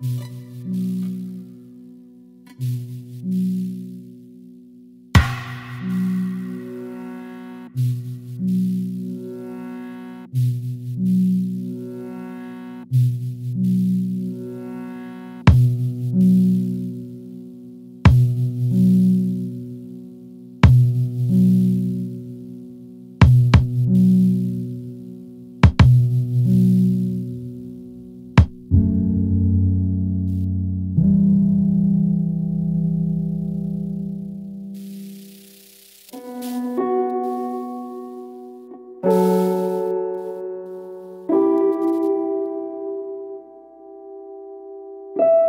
Música Bye.